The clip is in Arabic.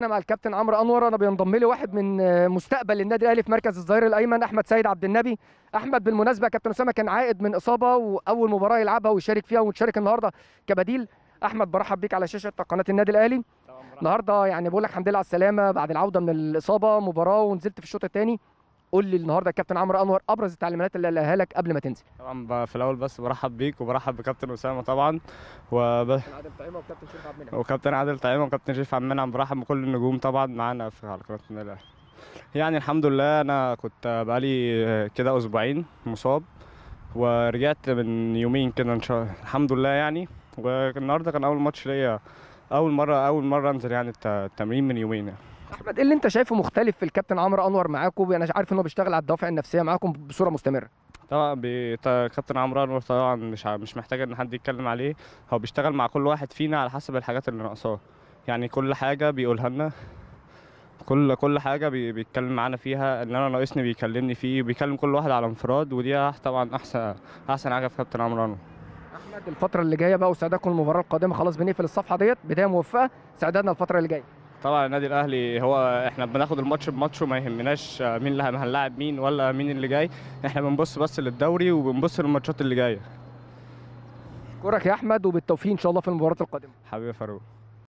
أنا مع الكابتن عمرو أنور أنا بينضم لي واحد من مستقبل النادي الأهلي في مركز الظهير الأيمن أحمد سيد عبد النبي. أحمد بالمناسبة كابتن أسامة كان عائد من إصابة وأول مباراة يلعبها ويشارك فيها وتشارك النهارده كبديل. أحمد برحب بيك على شاشة قناة النادي الأهلي. النهارده يعني بقول لك الحمد لله على السلامة بعد العودة من الإصابة مباراة ونزلت في الشوط الثاني. قول لي النهارده الكابتن عمرو أنور أبرز التعليمات اللي قالها لك قبل ما تنزل. طبعا في الأول بس برحب بيك وبرحب بكابتن أسامة طبعا. وب... عادل طعيمة وكابتن شريف عبد المنعم. وكابتن عادل طعيمة وكابتن شريف عبد المنعم برحب بكل النجوم طبعا معانا في على قناه النادي الاهلي يعني الحمد لله أنا كنت بقالي كده أسبوعين مصاب ورجعت من يومين كده إن شاء الله الحمد لله يعني. والنهارده كان أول ماتش ليا أول مرة أول مرة أنزل يعني الت- التمرين من يومين يعني. أحمد إيه اللي أنت شايفه مختلف في الكابتن عمرو أنور معاكم أنا عارف ان هو بيشتغل على الدوافع النفسية معاكم بصورة مستمرة. طبعا بي- كابتن عمرو أنور طبعا مش ع- مش محتاج إن حد يتكلم عليه. هو بيشتغل مع كل واحد فينا على حسب الحاجات اللي ناقصاه. يعني كل حاجة بيقولها لنا. كل كل حاجة بي- بيتكلم معانا فيها. اللي أنا ناقصني بيكلمني فيه. بيكلم كل واحد على انفراد. ودي طبعا احسن أحسن حاجة في كابتن عمرو أنور. أحمد الفترة اللي جاية بقى وسعدكم المباراه القادمة خلاص بنقفل الصفحة ديت. بداية موفقة. سعدنا الفترة اللي جاية. طبعا النادي الأهلي هو إحنا بناخد الماتش بماتش وما يهمناش مين اللي هنلاعب مين ولا مين اللي جاي. إحنا بنبص بس للدوري وبنبص للماتشات اللي جاية. اشكرك يا أحمد وبالتوفيق إن شاء الله في المباراة القادمة. حبيبي فاروق.